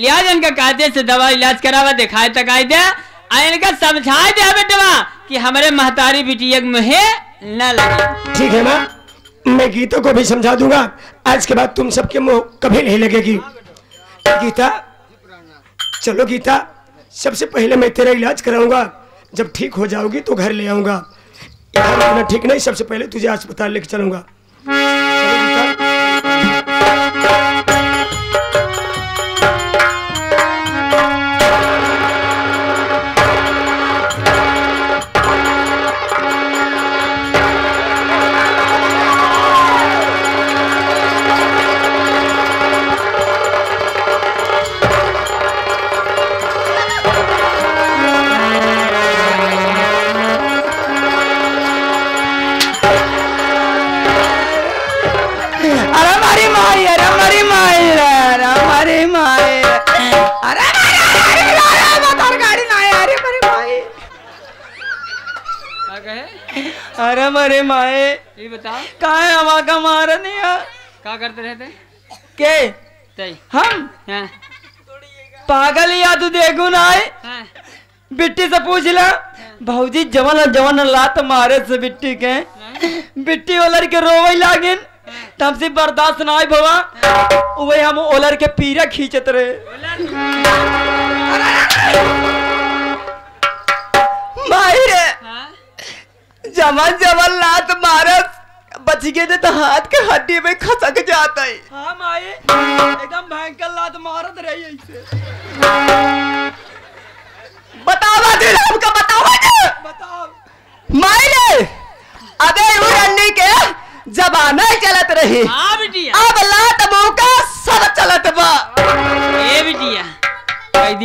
लिहाज इनका कायदे से दवा इलाज करावा दिखाए तकाई दे। इनका समझाए दे बेटवा कि हमारे महतारी बिटिया मुहे न लगे। ठीक है माँ, मैं गीता को भी समझा दूँगा। आज के बाद तुम सबके मुँह कभी नहीं लगेगी। गीता, चलो गीता, सबसे पहले मैं तेरा इलाज कराऊँगा। जब ठीक हो जाओगी तो घर ले आऊँगा। ठीक नहीं, सबसे पहले तुझे अस्पताल लेके चलूँगा। चलो गीता अरे मारी माई अरे मारी माई अरे मारी माई अरे अरे मारी माई क्या कहे? अरे मारी माई। ये बताओ कहाँ है हवा का मार नहीं है? क्या करते रहते? के? तई। हम? हाँ। पागल या तू देखू ना आए? हाँ। बिट्टी से पूछ ला। भौजी जवन जवन लात मारे से बिट्टी के। बिट्टी ओलर के रोवे लागिन। तब से बर्दाश्त ना आई भवा। वही हम ओलर के पीरा खींचत रहे। माही रे जवन जवन लात मारस बच गए थे तो हाथ के हड्डी में खसक जाता है। हाँ माई एकदम भयंकर लात मारत रही ऐसे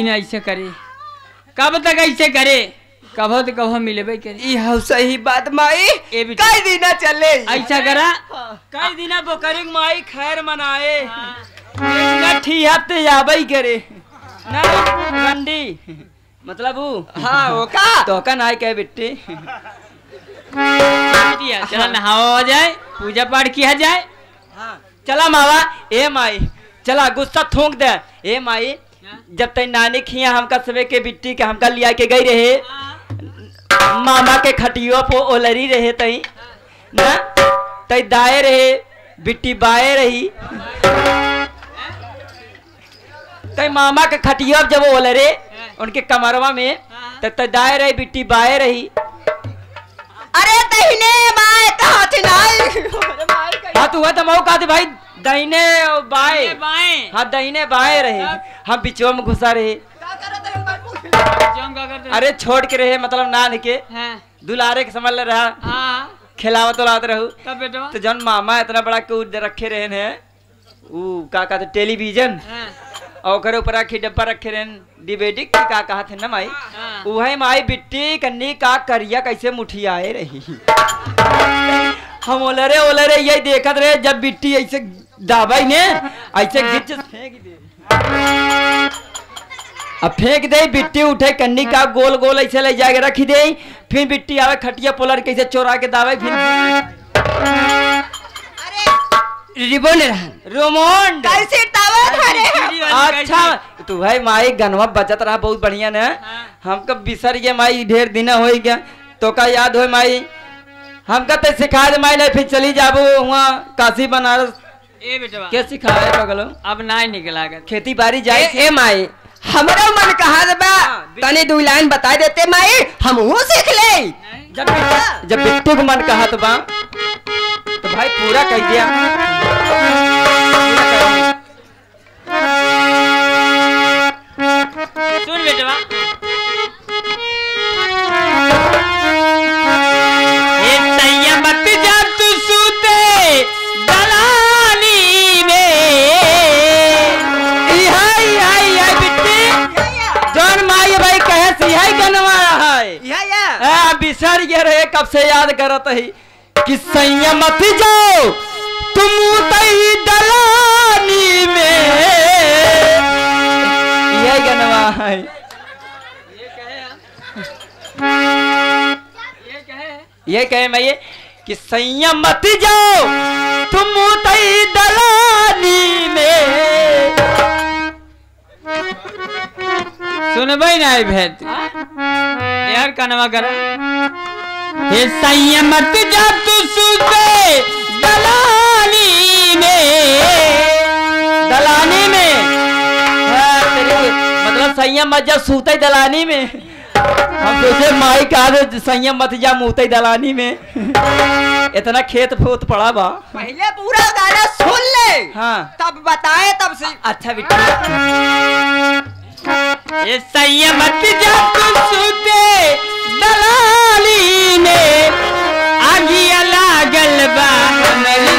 दिन ऐसे करे। कब तक ऐसे करे? कभो तो कभो मिलेबे करे। ई हौ सही बात माई। ए बेटी। कई दिन चले। ऐसा करा। कई दिन बोकरी माई खैर मनाए। ठी हफ़्ते आबई करे। ना रंडी मतलब हाँ वो का तो का नाय कहे बिट्टी चला नहावा हो जाए पूजा पाठ किया जाए। हाँ। चला मावा ए माई। चला गुस्सा थूक दे। ए माई जब तक नानी खिया हमका सबे के बिट्टी के हमका लिया के गई रहे मामा के खटियो पे ओलरी रहे तई ना? तई दाए रहे बिट्टी बाए रही। तई मामा के खटियो जब ओलरे उनके कमरवा में तब तई दाए रही बिट्टी बाए रही। अरे दहीने बाएँ कहाँ थी नाई हाँ तू है तो मऊ कहा भाई। दहीने और बाएँ। बाएँ। हाँ दहीने बाएँ रहे। हम बिचवा में घुसा रहे। अरे छोड़ के रहे मतलब नान के दुलारे के समझ रहा। हाँ। खिलावत उलावत रहू। तो जौन मामा इतना बड़ा कूद रखे रहे हैं ऊ का कहते टेलीविज़न। हाँ। और ऊपर आखी डब्बा रखे रहे डिबेटिक की का कहते ना माई? हाँ। उहे माई बिट्टी कन्नी का करिया कैसे मुठियाए रही। हम ओलरे ओलरे यही देखत रहे जब बिट्टी ऐसे दाबाई ने? ऐसे गिच फेंक दे। अब फेंक दे बिट्टी उठे कन्नी का गोल गोल ऐसे ले जाके रखी दे। फिर बिट्टी आवे खटिया पोलर कैसे चोरा के दावे फिर रिबन रोमोंड। कैसे अच्छा तू भाई माई गनवा बचत रहा बहुत बढ़िया ने। हमको बिसर गए माई ढेर दिन हो गया। तो का याद हो माई? हमका तो सिखा दे माई नहीं फिर चली जाबो वहाँ काशी बनारस। ए बेटवा के सिखाए पगलो? अब ना निकला खेती बाड़ी जाए ए, ए माई। हमरा मन कहा बा? तनी दू लाइन बता देते माई हम वो सीख ले। जब जब बिट्टू को मन कहा तो बा? तो भाई पूरा कह दिया। सुन बेटवा बिसर गए रहे कब से याद करत ही कि संयम जाओ तुम तई दलानी में। ये गनवा है। ये कहे मैं ये कि संयम मत जाओ तुम तई दलानी में। सुनबै ना आई भेद। यार कनवा कर हे संयमत जा तू सुते दलाली में। दलानी में? हाँ, तेरी मतलब संयम मत जा सूते दलानी में। हम सोचे माई कहा दे संयम मत जा मुते दलानी में। इतना खेत फूत पड़ा बा। पहले पूरा गाना सुन ले। हाँ। तब बताए तब से। अच्छा बिट्टू हे संयमत सुते दलाली में आगिया लागल बा हमरी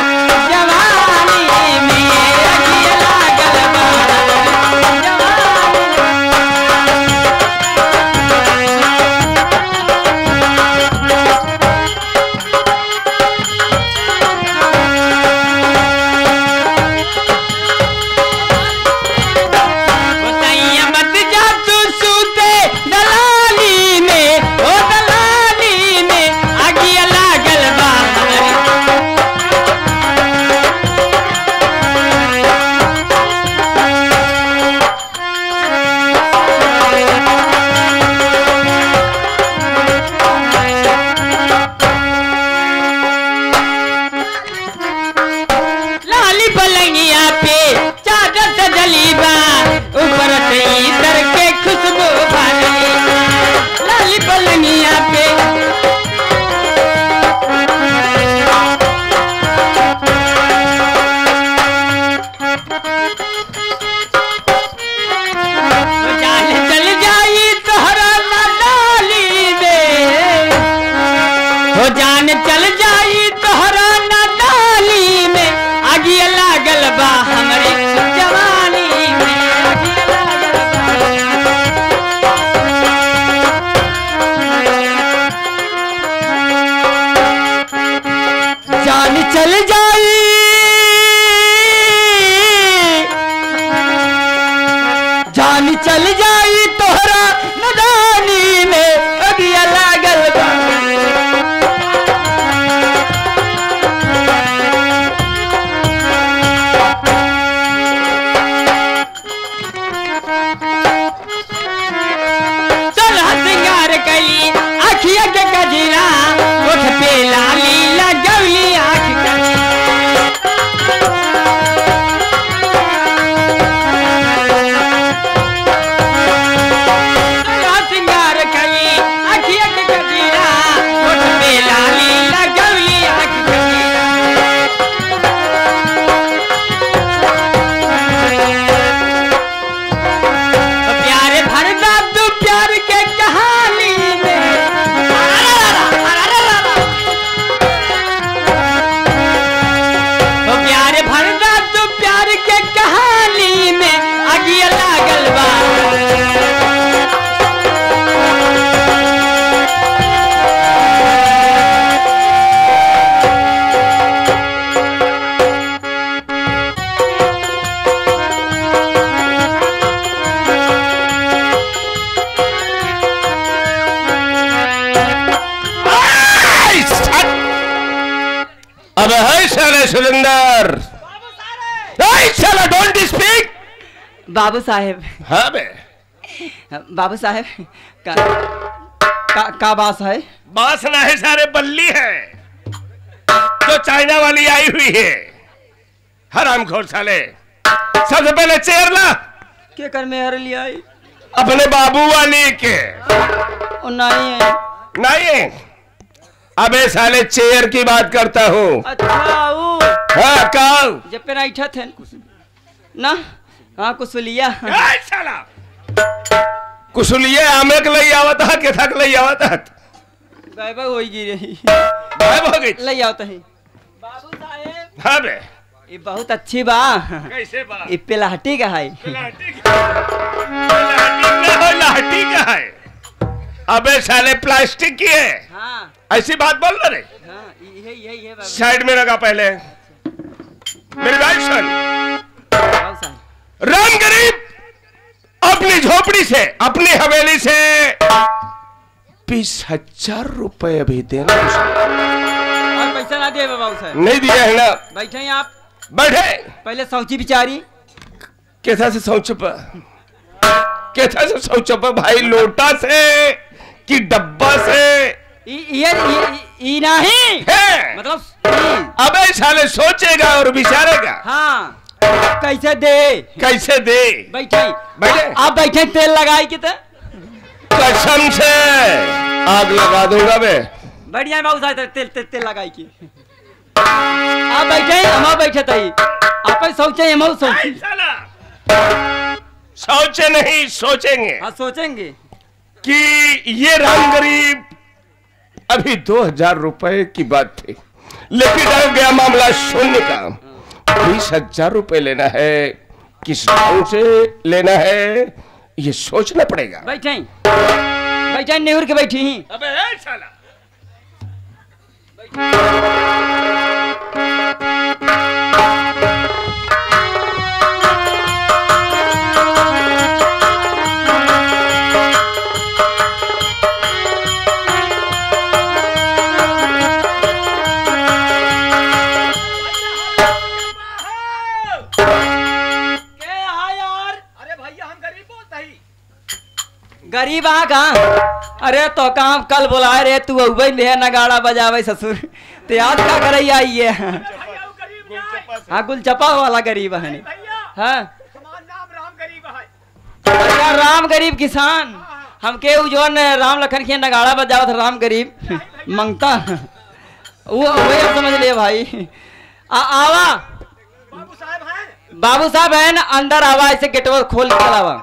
जान बाबू साहेब। हाँ बे। बाबू साहेब का का, का बात है? बास ना है सारे बल्ली है। जो चाइना वाली आई हुई है हराम खोर साले। सबसे पहले चेयर ला। के कर मेहर लिया आई? अपने बाबू वाली के। और नहीं है। नहीं है। अबे साले चेयर की बात करता हूँ। अच्छा वो हाँ काल। जब पे बैठा थे ना? हाँ कुसुलिया। साला कुशलिए आमे के लई आवत हा के थक लई आवत हा गायबा हो ही रही गायब हो गई? ले आओ तही बाबू साहेब। हाँ बे ये बहुत अच्छी बा। कैसे बात ये पेलाहटी का है। लाठी का? लाठी का हो। का है अबे साले प्लास्टिक की है। हाँ। ऐसी बात बोल रहे हाँ यही यही है बाबू। साइड में लगा पहले। मेरी बात सुन। राम गरीब अपनी झोपड़ी से अपनी हवेली से। बीस हज़ार रुपए अभी देना और पैसा ना दे बाबू साहब नहीं दिया है ना। बैठे हैं आप। बैठे। पहले सौची बिचारी। कैसा से सोच पा कैसा से सोचो पे भाई लोटा से कि डब्बा से? ये नहीं मतलब अबे साले सोचेगा और बिचारेगा। हाँ। कैसे दे? कैसे दे? बैठे। बैठे। आप बैठे तेल लगाई के तो? कसम से। आग लगा दूँगा मैं। बैठ जाए बाबू साहब तेल तेल तेल लगाई के। आप बैठे हम बैठे तई आप सोचे हम सोचे। सोचे नहीं सोचेंगे। हाँ सोचेंगे। कि ये राम गरीब अभी दो हज़ार रुपए की बात थी। लेकिन गया मामला शून्य का बीस हज़ार रुपए लेना है। किस ढंग से लेना है ये सोचना पड़ेगा। बैठे। बैठे नेहर के बैठी ही। अबे साला। गरीब आ कहाँ अरे तो काम कल बुलाए रे तू अबे ले नगाड़ा बजावे ससुर। ते याद का करई आई है हाँ गुलचपा वाला गरीब है। हाँ। अच्छा राम गरीब किसान। हमके उ जोन राम लखन के नगाड़ा बजावत राम गरीब। मंगता। वो वही अब समझ ले भाई। आ, आवा। बाबू साहब है। ना अंदर आवा ऐसे गेटवा खोल के आवा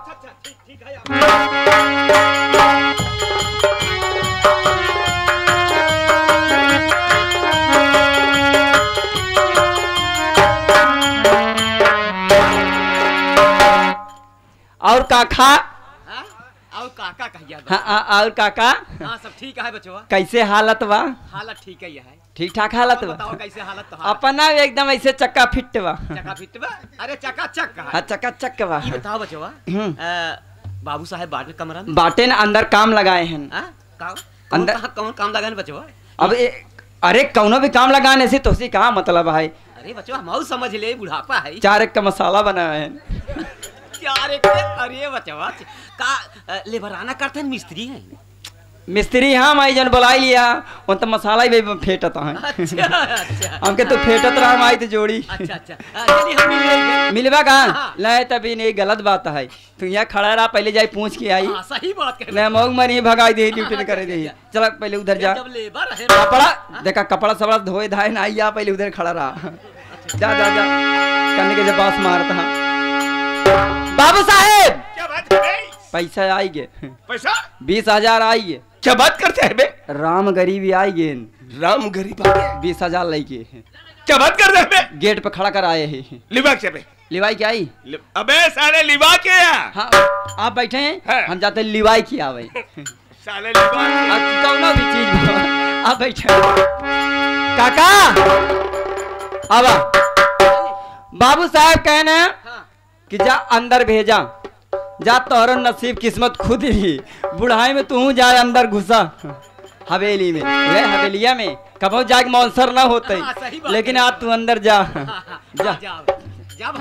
और काका? और काका कहिया हाँ, हाँ, और काका? हाँ सब ठीक है बचवा कैसे हालत बा? हालत ठीक है है ठीक ठाक हालत बा? बताओ कैसे हालत तो अपना एकदम ऐसे चक्का फिट बा। चका फिट बा? अरे चका चक हाँ चक्का चक्क बा। ये बताओ बचवा हम्म। बाबू साहब बाटे कमरा में? बाटे ना अंदर काम लगाए हैं। हाँ? काम? अंदर- कौन काम लगाने बचवा अब ए, अरे कौनो भी काम लगाने से तो उसी कहा मतलब है। अरे बचवा हम समझ ले बुढ़ापा है। चार एक का मसाला बनाया है। चार एक अरे बचवा का लेबराना करते हैं मिस्त्री हैं। मिस्त्री हाँ माई जन बुलाई लिया। उन तो मसाला ही भी फेटत है। अच्छा अच्छा। हमके तो फेटत रहा माई तो जोड़ी। अच्छा अच्छा अ, हम मिल लेंगे मिलवा कहाँ हाँ। ले तभी नहीं गलत बात है। तू यहाँ खड़ा रहा पहले जाई पूछ के आई। हाँ सही बात कह ले मोग मरी भगाई दे ड्यूटी न करे दे। चल पहले उधर जा। है कपड़ा देखा कपड़ा सबड़ा धोए धाए ना आई पहले उधर खड़ा रहा। जा जा जा। करने के जब बास मारता बाबू साहेब! क्या बात है पैसा आई गे पैसा? बीस हज़ार आई गे क्या बात करते हैं बे? राम गरीबी आई गे राम गरीब बीस हज़ार लेके क्या बात करते हैं बे? गेट पे खड़ा कर आए हैं। लिबा के लिवाई क्या आई? लि- अबे साले लिबा के हाँ। आप बैठे हैं? हाँ। हम जाते हैं लिवाई की आवे। साले के भी चीज़ आप बैठे काका आवा। बाबू साहब कहने कि जा अंदर भेजा। जा तोहर नसीब किस्मत खुद ही। बुढ़ाई में तू जा अंदर घुसा। हवेली में। वे हवेलिया में। कबो जाग मौसर ना होते हाँ, लेकिन है। आज तू अंदर जा। जा। जब जब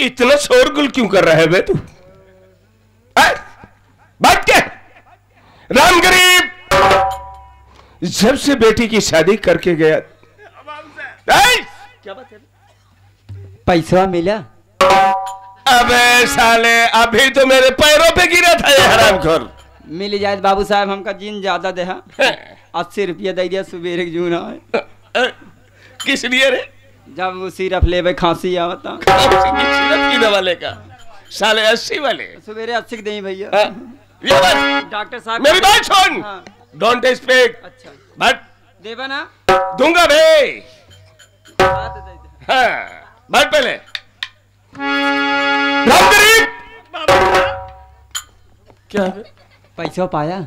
इतना शोरगुल क्यों कर रहा है बे तू हैं? बात क्या राम गरीब! जब से बेटी की शादी करके गया। हैं? पैसा मिला? अबे साले अभी तो मेरे पैरों पे गिरा था ये हरामखोर मिल जाए बाबू साहब हमका जिन ज़्यादा देहा। अस्सी रुपया दे दिया सुबेरे जून आए। किस लिए रे? जब वो सिरप लेबे खांसी आवता। सिरप की दवा लेगा साले अस्सी वाले। सुबेरे अस्सी के दें भैया। हाँ, डॉक्टर साहब मेरी बात सुन। हाँ, डोंट स्पीक अच्छा। बट देबा ना। दूँगा बे हाथ दे दे। हाँ। बात पहले। क्या? पैसा पाया?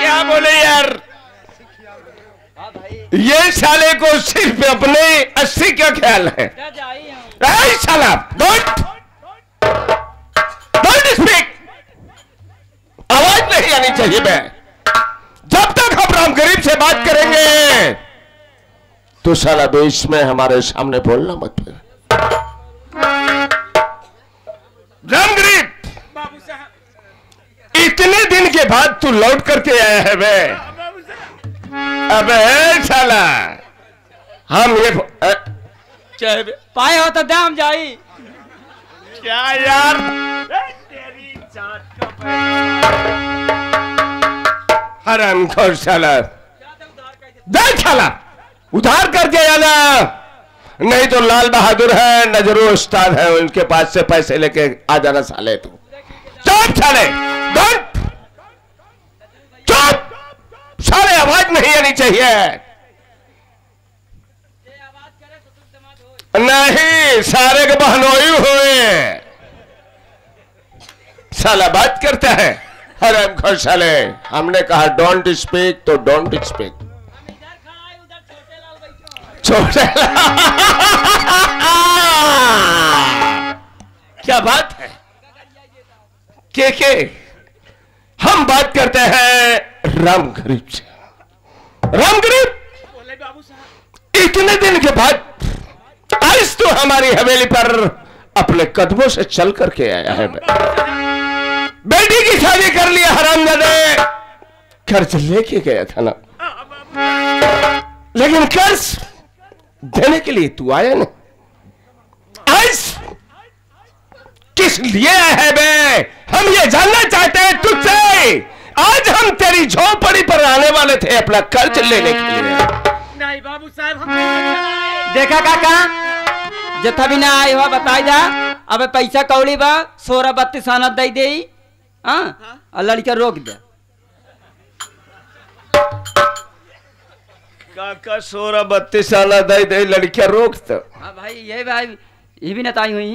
क्या बोले यार? ये साले को सिर्फ़ अपने अस्सी का ख्याल है। साला डोंट आनी चाहिए बे जब तक हम राम गरीब से बात करेंगे तो साला देश में हमारे सामने बोलना मत फिर। राम गरीब इतने दिन के बाद तू लौट करके आया है बे। अबे साला हम ये पाए हो तो दाम जाई। क्या यार? हराम खोर साला दे साला उधार करके आना नहीं तो लाल बहादुर है नजरो उस्ताद है, उनके पास से पैसे लेके आ जाना साले तू। चुप साले चुप। साले, आवाज़ नहीं आनी चाहिए। नहीं, सारे के बहनोई हुए। साला बात करता है। साले हमने कहा डोंट स्पीक तो डोंट स्पीक छोटे क्या बात है? के के? हम बात करते हैं राम गरीब से। राम गरीब इतने दिन के बाद आज तो हमारी हवेली पर अपने कदमों से चल करके आया है बेटी की शादी कर लिया हरामजादे। कर्ज लेके गया था ना। लेकिन कर्ज देने के लिए तू आया ना आज किस लिए आया है बे? हम ये जानना चाहते हैं तुझसे। आज हम तेरी झोपड़ी पर आने वाले थे अपना कर्ज लेने के लिए। नहीं बाबू साहब हम देखा काका जथा भी ना आए हुआ बताई जा। अब पैसा कौड़ी बा सोलह बत्तीस आना दे दे। हाँ और लड़का रोक दे काका सोलह बत्तीस साल दे दे लड़कियाँ रोक तो हाँ भाई ये भाई ये भी नताई हुई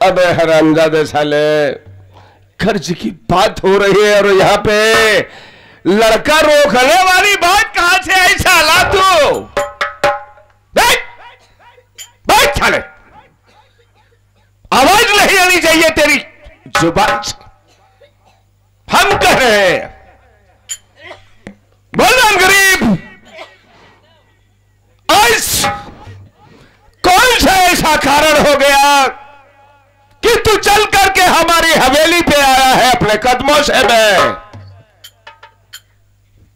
अबे हरामजादे साले कर्ज की बात हो रही है और यहाँ पे लड़का रोकने वाली बात कहाँ से आई साला तू बैठ बैठ साले आवाज़ नहीं आनी चाहिए तेरी ज़ुबान से हम कह। रहे हैं बोल राम गरीब। आज कौन सा ऐसा कारण हो गया कि तू चल करके हमारी हवेली पे आया है अपने कदमों से मैं?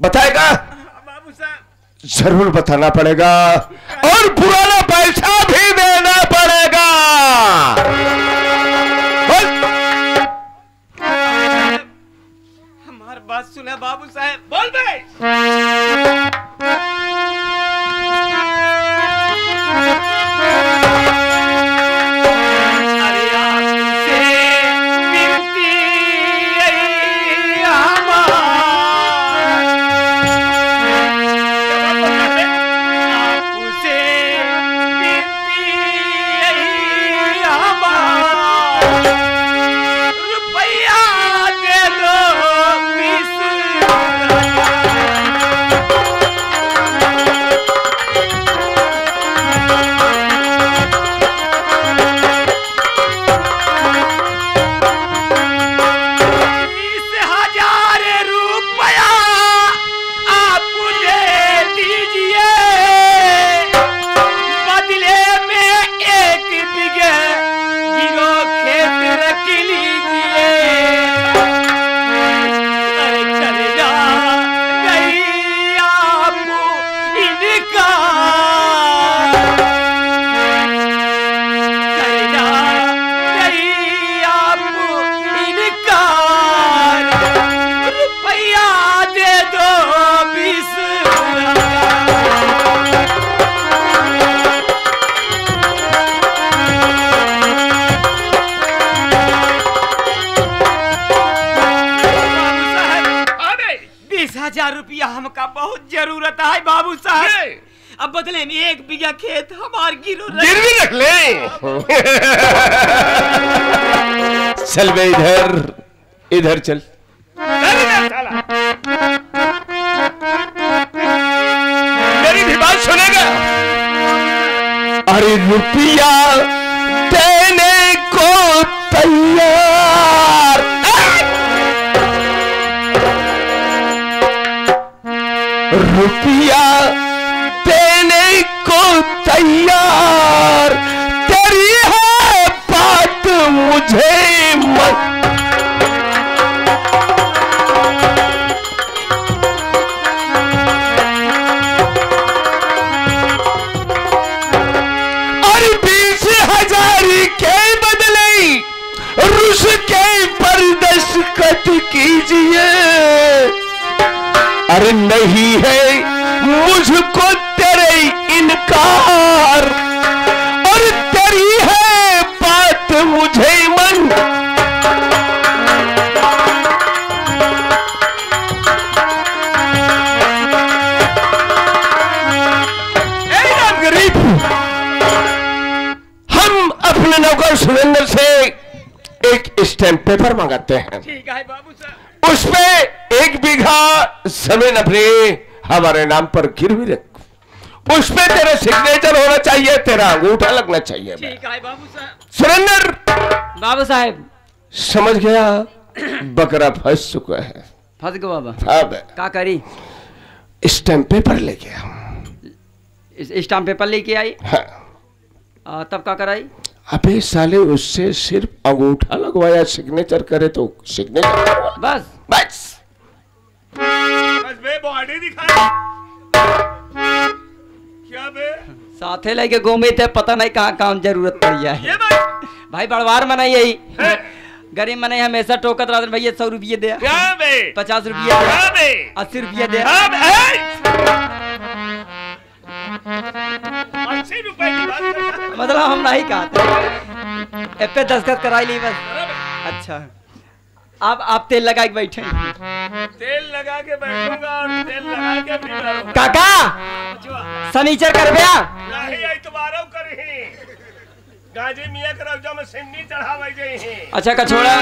बताएगा? बाबू साहब। ज़रूर बताना पड़ेगा। और पुराना पैसा रुपया हमका बहुत ज़रूरत है बाबू साहब। अब बदले में एक बीघा खेत हमार गिरो रख- गिरवी रख ले। चल बे इधर इधर चल। मेरी भी बात सुनेगा। अरे रुपया देने को तैयार। रुपया देने को तैयार। तेरी है बात मुझे मत। रुस के दस्तखत कीजिए। अरे नहीं है मुझको तेरे इनकार। और तेरी है बात मुझे मन। गरीब हम अपने नौकर सुरेंद्र से एक स्टैम्प पेपर मंगाते हैं। ठीक है बाबू साहब उस पे एक बीघा ज़मीन अपनी हमारे नाम पर गिरवी रख। उस पे तेरा सिग्नेचर होना चाहिए तेरा अंगूठा लगना चाहिए। ठीक है सुरेंद्र! बाबू साहब। समझ गया? बकरा फंस चुका है। फंस गो बाबा। अब का करी? स्टैम्प पेपर लेके इस स्टाम्प पेपर लेके आई? हाँ। आ, तब का कराई? अबे साले उससे सिर्फ़ अंगूठा लगवाया सिग्नेचर करे तो सिग्नेचर बस। बस। बस बे बॉडी दिखा क्या बे साथे लेके घूमे थे पता नहीं कहाँ काम ज़रूरत पड़ी जाए ये भाई बड़वार मनाई यही गरीब मनाई हमेशा टोकत रहते भैया सौ रुपये दे। पचास रुपये अस्सी रुपये दे। रहा है। मतलब हम नहीं कहते दस्तखत कराई ली बस। अच्छा। अब आप तेल लगा के बैठे तेल लगा के बैठूँगा और तेल लगा के भी काका! सनीचर कर गया नहीं आई तुम्हारा करही गाजी मियाँ के रौजा में सिन्नी चढ़ावे जई अच्छा कछोड़ा।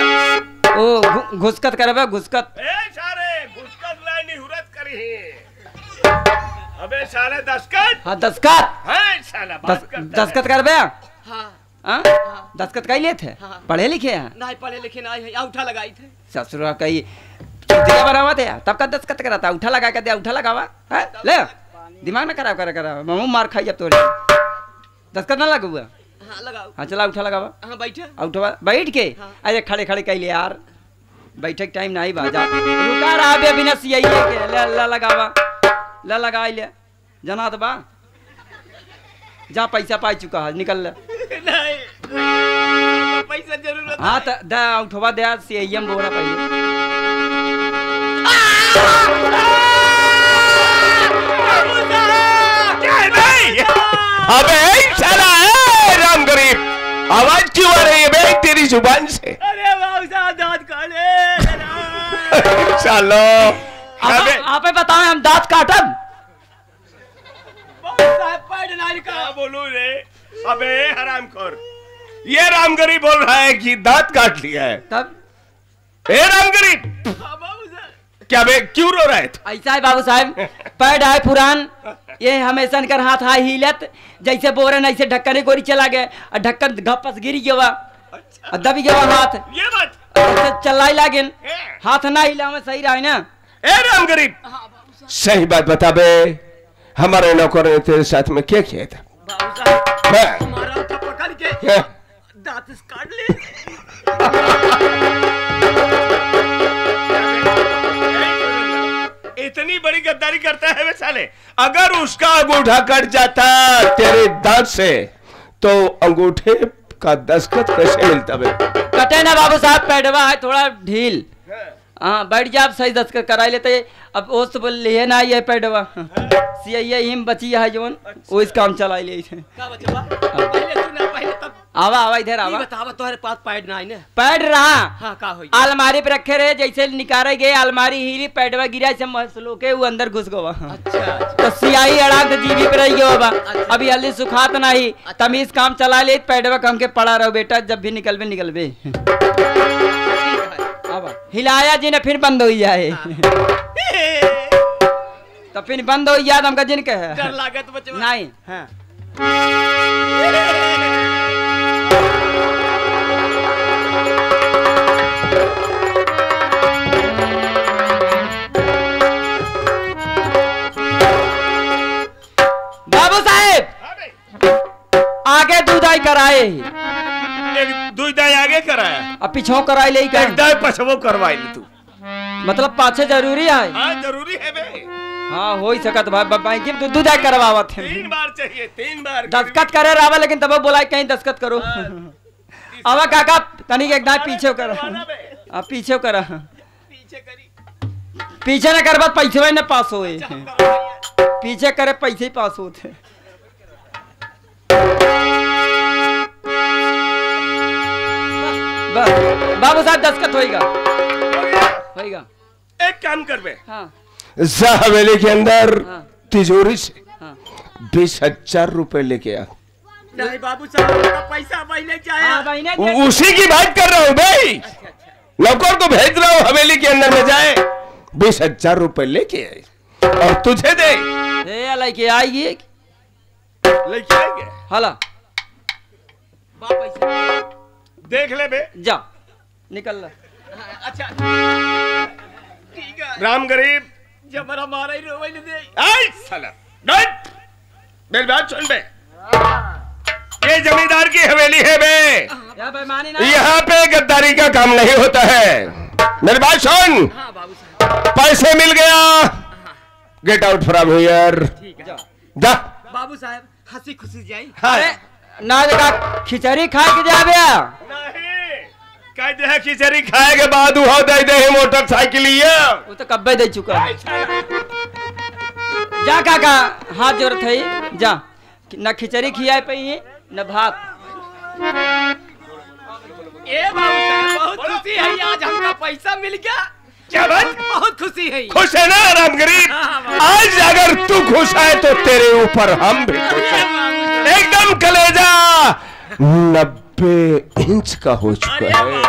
ओ घुसकत करबे घुसकत ए सारे घुसकत लाइनी हुरत करही अबे साले दस्कत हाँ दस्खत। है साला बात दस, करता है। दस्खत करबे हाँ। हाँ? दस्खत कई लिए थे? हाँ। पढ़े लिखे हैं? नहीं पढ़े लिखे नहीं है उठा लगाई थे। ससुरा कई जगह बनावा थे तब का दस्खत कराता उठा लगा के दे उठा लगावा। है? ले। दिमाग ना खराब करा करा। ममू मार खाई जब तोरे। दस्खत ना लगू हुआ हाँ लगाओ। हाँ चला उठा लगावा। हाँ बैठे। उठवा बैठ के। हाँ। अरे खड़े खड़े कैले यार। बैठक टाइम नहीं बाजा। रुका रहा बे बिना सियाइए के। ले ला लगावा। ला लगा ले। जना तो बा। जा पैसा पाई चुका है निकल ले। नहीं। पैसा ज़रूरत हाँ तो दा उठवा दे सियाइए में बोरा पहले है अबे साला ए, राम गरीब। आवाज़ क्यों आ रही है बे तेरी ज़ुबान से? अरे बाबू साहब दांत काले चलो। आप अबे। आप बताओ हम दांत काटब बाबू साहब पैर नहीं क्या का बोलू रे? अबे हरामखोर ये रामगरी बोल रहा है कि दांत काट लिया है। तब? ए रामगरी! हाँ बाबू साहब क्या बे क्यों रो रहे थे ऐसा है बाबू साहब पैड है पुरान ये हमेशा इनकर हाथ हाथ हिलत जैसे बोरन ऐसे ढक्कन गोरी चला गए और ढक्कन घपस गिर गया और दबी गया हाथ। ये बात। ऐसे चलाई लागिन हाथ ना हिला में सही रहा है ना? ए रामगरी! सही बात बता बे हमारे नौकर ने तेरे साथ में क्या किया था? बाबू साहब हमारा था पकड़ के। दांत काट ले। इतनी बड़ी गद्दारी करता है वे साले अगर उसका अंगूठा कट जाता तेरे दांत से तो अंगूठे का दस्तखत कैसे मिलता बे? कटे ना बाबू साहब पेडवा है थोड़ा ढील। हाँ बैठ जा आप सही दस्तखत करा लेते। अब वो तो बोल लिए ना ये पैडवा। सिया हिम बची है जोन। वो इस काम चला ले तू ना तब। आवा आवा इधर ये आवा। बतावा तुम्हारे पास पैड ना पैड रहा। हाँ का होई अलमारी पे रखे रहे जैसे निकाले गए अलमारी हिली पैडवा गिरा से मसलो के वो अंदर घुस गवा। अच्छा अच्छा। तो सियाही अड़ा के जीवी पे रही गयो बा अभी हल्दी सुखात नहीं। तमीज काम चला ले पैडवा कम के पड़ा रहो बेटा जब भी निकलबे निकलबे अब हिलाया जी ने फिर बंद हो जाए। तो फिर बंद हो जाए तो हमका जिनके है डर लागत बचवा। नहीं। हाँ। पीछो कराई ले का एक दाई पछवो करवाई ले तू। मतलब पाछे ज़रूरी है? हाँ ज़रूरी है बे। हाँ हो ही सकत भाई भाई की दू दू करवावत है। तीन बार चाहिए तीन बार दस्खत करे रावा लेकिन तब बोला कहीं दस्खत करो। अब काका तनिक एकदम पीछे कर अब पीछे कर पीछे करी। पीछे न कर बाद पैसे न पास होए। पीछे करे पैसे ही पास होते। बाबू साहब दस्खत होएगा। होएगा। एक काम कर बे। हाँ। जा हवेली के अंदर हाँ। तिजोरी से हाँ। बीस हज़ार रुपए लेके आ। नहीं बाबू साहब का पैसा महीने हाँ ने उ- उसी की बात कर रहा हूँ भाई। नौकर को भेज रहा हूँ हवेली के अंदर में जाए। बीस हज़ार रुपए लेके आए। और तुझे दे। ए अलाई के आएगी लेके आएँगे? हला। देख ले बे। जा निकल ला। अच्छा। ठीक है। राम गरीब। जब मेरा मारा ही रोवे नहीं दे। आई साला। डट मेरी बात सुन बे। ये जमींदार की हवेली है बे। ना। यहाँ पे गद्दारी का काम नहीं होता है। मेरी बात सुन। पैसे मिल गया। गेट आउट फ्रॉम हियर जा जा। बाबू साहब हँसी खुशी जाई। अरे ना जगह खिचड़ी खा के जाबे नहीं कहते हैं खिचड़ी खाए के बाद वो दे दे मोटरसाइकिल ये। वो तो कब्बे दे चुका है। जा काका हाथ जोड़त है जा। न खिचड़ी खियाए पई न भात। ए बाबू साहब बहुत खुशी है आज हमका पैसा मिल गया। क्या बात? बहुत खुशी है खुश है ना राम गरीब? आज अगर तू खुश है तो तेरे ऊपर हम भी खुश हैं। एकदम कलेजा। नब्बे नब्बे इंच का हो चुका है।